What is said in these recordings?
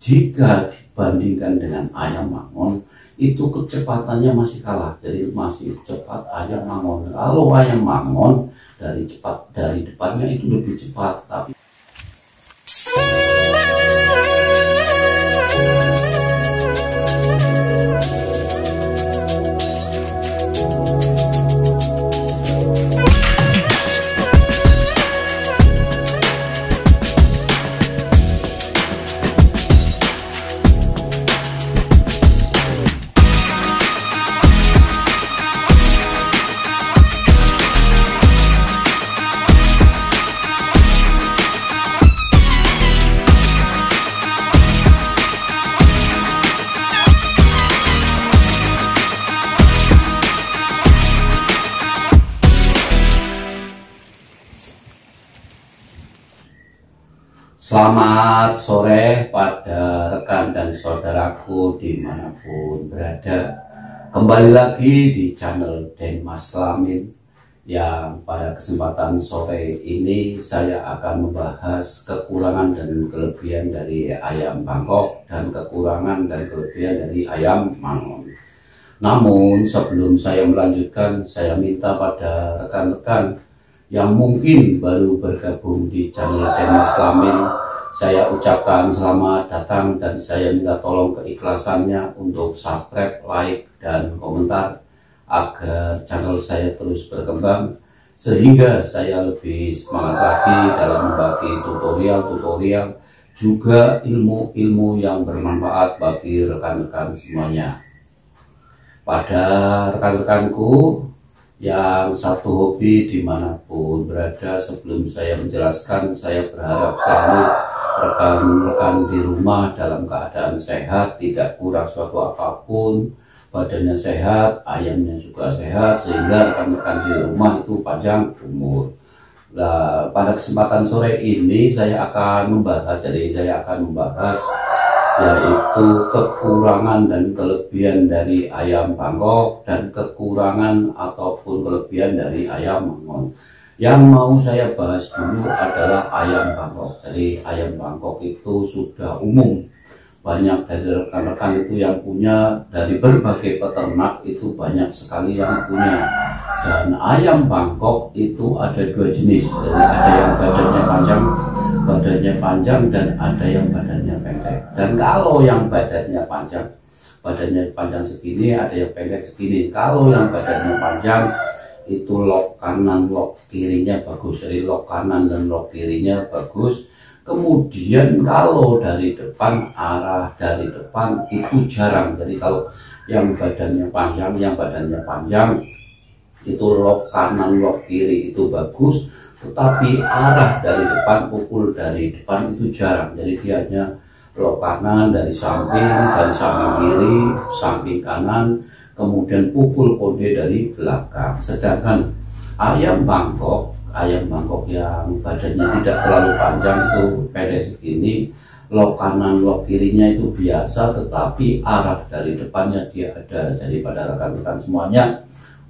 jika dibandingkan dengan ayam mangon itu kecepatannya masih kalah. Jadi masih cepat ayam mangon. Kalau ayam mangon dari cepat dari depannya itu lebih cepat tapi Selamat sore pada rekan dan saudaraku di mana pun berada. Kembali lagi di channel Denmas Lamin Yang pada kesempatan sore ini saya akan membahas kekurangan dan kelebihan dari ayam Bangkok Dan kekurangan dan kelebihan dari ayam Mangon. Namun sebelum saya melanjutkan saya minta pada rekan-rekan yang mungkin baru bergabung di channel Denmas Lamin saya ucapkan selamat datang dan saya minta tolong keikhlasannya untuk subscribe, like, dan komentar agar channel saya terus berkembang sehingga saya lebih semangat lagi dalam membagi tutorial-tutorial juga ilmu-ilmu yang bermanfaat bagi rekan-rekan semuanya. Pada rekan-rekanku yang satu hobi di mana pun berada sebelum saya menjelaskan saya berharap selalu rekan-rekan di rumah dalam keadaan sehat tidak kurang suatu apa pun badannya sehat ayamnya juga sehat sehingga rekan-rekan di rumah itu panjang umur. Nah pada kesempatan sore ini saya akan membahas jadi saya akan membahas yaitu kekurangan dan kelebihan dari ayam Bangkok dan kekurangan ataupun kelebihan dari ayam Mangon. Yang mau saya bahas dulu adalah ayam Bangkok. Jadi ayam Bangkok itu sudah umum. Banyak dari rekan-rekan itu yang punya dari berbagai peternak itu banyak sekali yang punya. Dan ayam Bangkok itu ada dua jenis. Jadi ada yang badannya panjang, badannya panjang dan ada yang badannya pendek. Dan kalau yang badannya panjang, badannya panjang segini, ada yang pendek segini. Kalau yang badannya panjang itu lock kanan, lock kirinya bagus. Jadi lock kanan dan lock kirinya bagus. Kemudian kalau dari depan arah dari depan itu jarang. Jadi kalau yang badannya panjang, yang badannya panjang itu lock kanan, lock kiri itu bagus tetapi arah dari depan pukul dari depan itu jarang. Jadi dia hanya belok kanan dari samping dari samping kiri samping kanan kemudian pukul kode dari belakang. Sedangkan ayam Bangkok ayam Bangkok yang badannya tidak terlalu panjang itu pendek segini lok kanan lok kirinya itu biasa tetapi arah dari depannya dia ada. Jadi pada rekan-rekan semuanya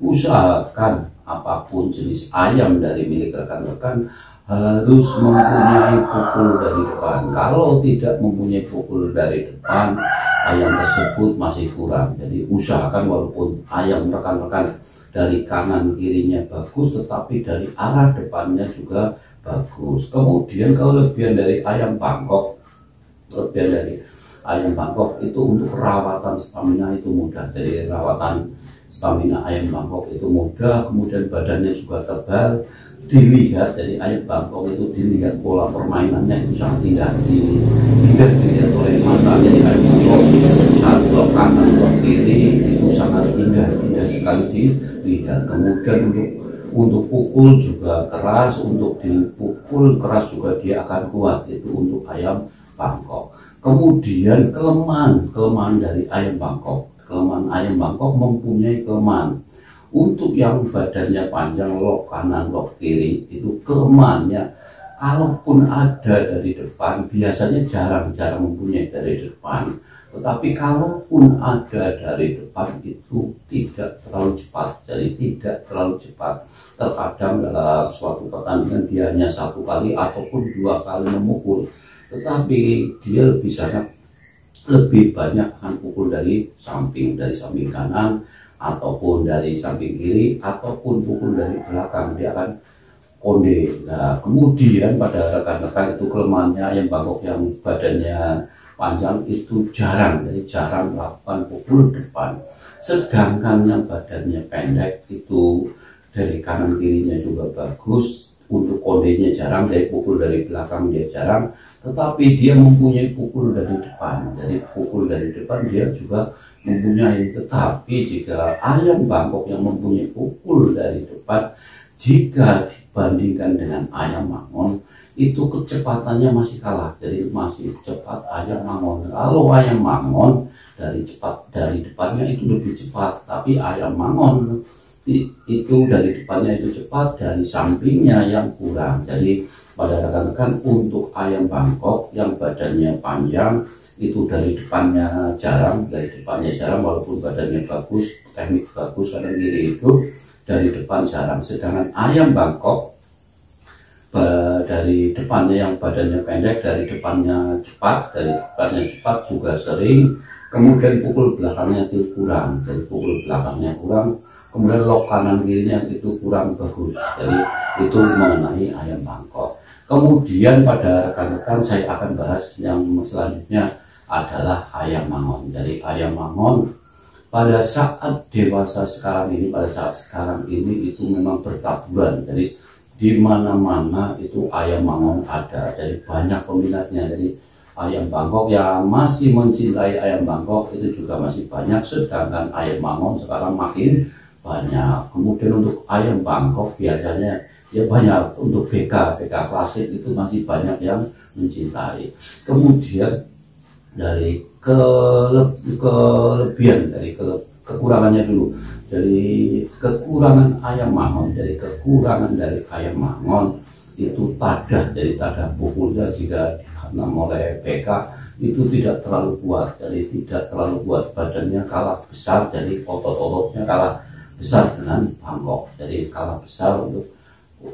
usahakan apa pun jenis ayam dari milik rekan-rekan harus mempunyai pukul dari depan. Kalau tidak mempunyai pukul dari depan, ayam tersebut masih kurang. Jadi usahakan walaupun ayam rekan-rekan dari kanan kirinya bagus, tetapi dari arah depannya juga bagus. Kemudian kalau lebihan dari ayam Bangkok, lebihan dari ayam Bangkok itu untuk perawatan stamina itu mudah. Jadi rawatan stamina ayam Bangkok itu mudah kemudian badannya juga tebal. Dilihat jadi ayam Bangkok itu dilihat pola permainannya itu sangat indah. Tidak dilihat oleh mata jadi ayam Bangkok satu kanan blok kiri itu sangat indah indah sekali dilihat. Kemudian untuk untuk pukul juga keras untuk dipukul keras juga dia akan kuat itu untuk ayam Bangkok. Kemudian kelemahan kelemahan dari ayam Bangkok kelemahan ayam Bangkok mempunyai kelemahan. Untuk yang badannya panjang lok kanan lok kiri itu kelemahannya kalaupun ada dari depan biasanya jarang-jarang mempunyai dari depan. Tetapi kalaupun ada dari depan itu tidak terlalu cepat. Jadi tidak terlalu cepat. Terkadang dalam suatu pertandingan dia hanya satu kali ataupun dua kali memukul. Tetapi dia sangat lebih banyak akan pukul dari samping dari samping kanan ataupun dari samping kiri ataupun pukul dari belakang. Dia akan konde. Nah kemudian pada rekan-rekan itu kelemahannya yang bangkok yang badannya panjang itu jarang. Jadi jarang melakukan pukul depan. Sedangkan yang badannya pendek itu dari kanan kirinya juga bagus untuk kondenya jarang dari pukul dari belakang dia jarang. Tetapi dia mempunyai pukul dari depan. Dari pukul dari depan dia juga mempunyai. Tetapi jika ayam Bangkok yang mempunyai pukul dari depan jika dibandingkan dengan ayam Mangon itu kecepatannya masih kalah. Jadi masih cepat ayam Mangon. Kalau ayam Mangon dari cepat dari depannya itu lebih cepat. Tapi ayam Mangon itu dari depannya itu cepat dari sampingnya yang kurang. Jadi pada rekan-rekan untuk ayam Bangkok yang badannya panjang itu dari depannya jarang dari depannya jarang walaupun badannya bagus teknik bagus kanan kiri itu dari depan jarang. Sedangkan ayam Bangkok dari depannya yang badannya pendek dari depannya cepat dari depannya cepat juga sering. Kemudian pukul belakangnya itu kurang dari pukul belakangnya kurang kemudian lok kanan kirinya itu kurang bagus jadi itu mengenai ayam Bangkok kemudian pada rekan-rekan saya akan bahas yang selanjutnya adalah ayam mangon. Jadi ayam mangon pada saat dewasa sekarang ini, pada saat sekarang ini itu memang bertaburan. Jadi di mana-mana itu ayam mangon ada. Jadi banyak peminatnya. Jadi ayam Bangkok yang masih mencintai ayam Bangkok itu juga masih banyak. Sedangkan ayam mangon sekarang makin banyak. Kemudian untuk ayam Bangkok biasanya ya banyak untuk BK, BK klasik itu masih banyak yang mencintai. Kemudian dari ke kelebihan dari ke, kekurangannya dulu dari kekurangan ayam mangon dari kekurangan dari ayam mangon itu tadah jadi tadah pukulnya jika dihanam oleh PK itu tidak terlalu kuat jadi tidak terlalu kuat badannya kalah besar jadi otot-ototnya kalah besar dengan bangkok jadi kalah besar untuk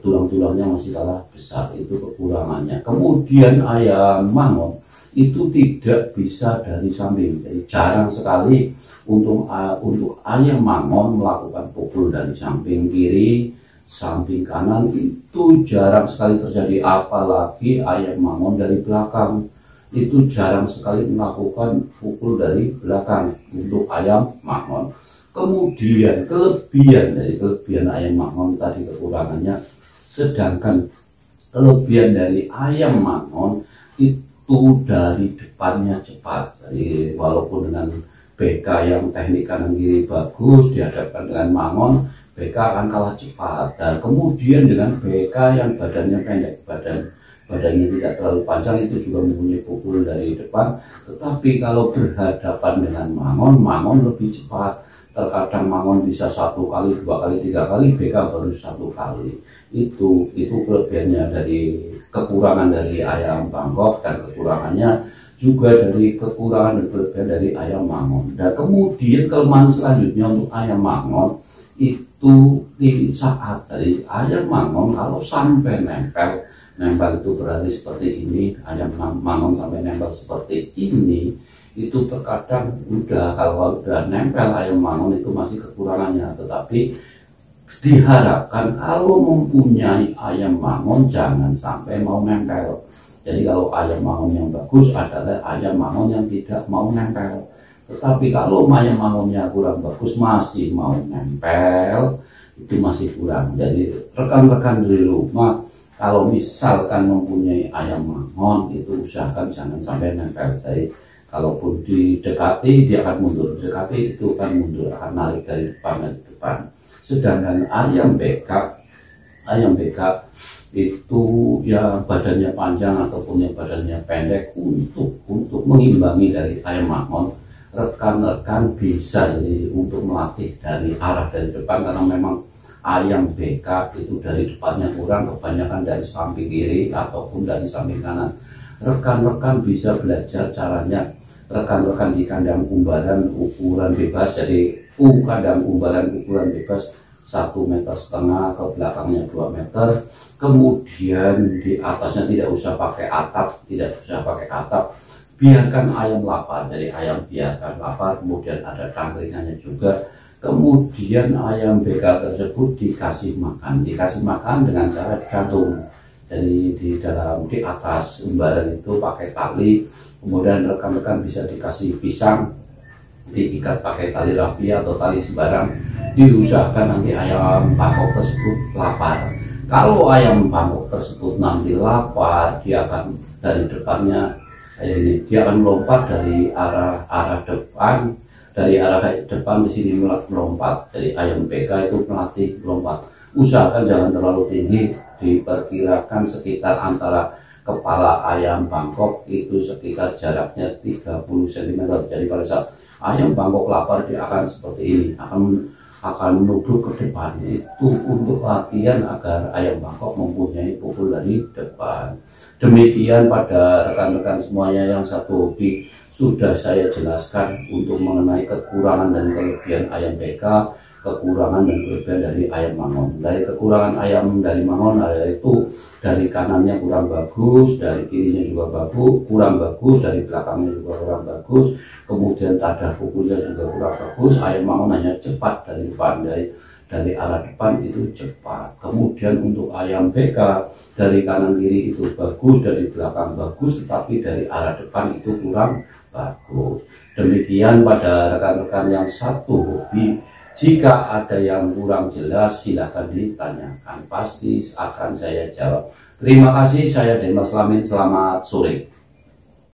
tulang-tulangnya masih kalah besar itu kekurangannya kemudian ayam mangon itu tidak bisa dari samping. Jadi jarang sekali untuk uh, untuk ayam mangon melakukan pukul dari samping kiri, samping kanan itu jarang sekali terjadi. Apalagi ayam mangon dari belakang itu jarang sekali melakukan pukul dari belakang untuk ayam mangon. Kemudian kelebihan dari kelebihan ayam mangon tadi kekurangannya, sedangkan kelebihan dari ayam mangon itu dari depannya cepat. Jadi walaupun dengan BK yang teknik kanan kiri bagus dihadapkan dengan Mangon BK akan kalah cepat. Dan kemudian dengan BK yang badannya pendek badan badannya tidak terlalu panjang itu juga mempunyai pukul dari depan. Tetapi kalau berhadapan dengan Mangon Mangon lebih cepat terkadang Mangon bisa satu kali dua kali tiga kali BK baru satu kali itu itu kelebihannya dari kekurangan dari ayam Bangkok dan kekurangannya juga dari kekurangan dan kelebihan dari ayam mangon. Dan kemudian kelemahan selanjutnya untuk ayam mangon itu di saat dari ayam mangon kalau sampai nempel nempel itu berarti seperti ini ayam mangon sampai nempel seperti ini itu terkadang udah kalau udah nempel ayam mangon itu masih kekurangannya tetapi diharapkan kalau mempunyai ayam mangon jangan sampai mau nempel. Jadi kalau ayam mangon yang bagus adalah ayam mangon yang tidak mau nempel. Tetapi kalau ayam mangonnya kurang bagus masih mau nempel itu masih kurang. Jadi rekan-rekan di rumah kalau misalkan mempunyai ayam mangon itu usahakan jangan sampai nempel. Jadi kalaupun didekati dia akan mundur, dekati itu akan mundur, akan narik dari depan ke depan. Sedangkan ayam beka ayam beka itu ya badannya panjang ataupun yang badannya pendek untuk untuk mengimbangi dari ayam makmon rekan-rekan bisa jadi untuk melatih dari arah dari depan karena memang ayam beka itu dari depannya kurang kebanyakan dari samping kiri ataupun dari samping kanan. Rekan-rekan bisa belajar caranya rekan-rekan di kandang umbaran ukuran bebas jadi U kandang umbaran ukuran bebas satu meter setengah ke belakangnya dua meter. Kemudian di atasnya tidak usah pakai atap tidak usah pakai atap. Biarkan ayam lapar jadi ayam biarkan lapar kemudian ada tangkringannya juga. Kemudian ayam begal tersebut dikasih makan dikasih makan dengan cara digantung. Jadi di dalam di atas umbaran itu pakai tali kemudian rekan-rekan bisa dikasih pisang diikat pakai tali rafia atau tali sembarang. Diusahakan nanti ayam bangkok tersebut lapar. Kalau ayam bangkok tersebut nanti lapar dia akan dari depannya ini dia akan melompat dari arah arah depan. Dari arah depan di sini melompat. Jadi ayam PK itu melatih melompat. Usahakan jangan terlalu tinggi diperkirakan sekitar antara kepala ayam Bangkok itu sekitar jaraknya 30 cm jadi pada saat ayam Bangkok lapar dia akan seperti ini akan akan menuduh ke depan itu untuk latihan agar ayam Bangkok mempunyai pukul dari depan. Demikian pada rekan-rekan semuanya. Yang satu hobi sudah saya jelaskan untuk mengenai kekurangan dan kelebihan ayam BK, kekurangan dan kelebihan dari ayam mangon. Dari kekurangan ayam dari mangon yaitu dari kanannya kurang bagus, dari kirinya juga bagus, kurang bagus, dari belakangnya juga kurang bagus, kemudian tadah kukunya juga kurang bagus, ayam mangon hanya cepat dari depan dari dari arah depan itu cepat. Kemudian untuk ayam BK dari kanan kiri itu bagus, dari belakang bagus, tetapi dari arah depan itu kurang bagus. Demikian pada rekan-rekan yang satu hobi, jika ada yang kurang jelas silahkan ditanyakan, pasti akan saya jawab. Terima kasih, saya Demas Lamin, selamat sore.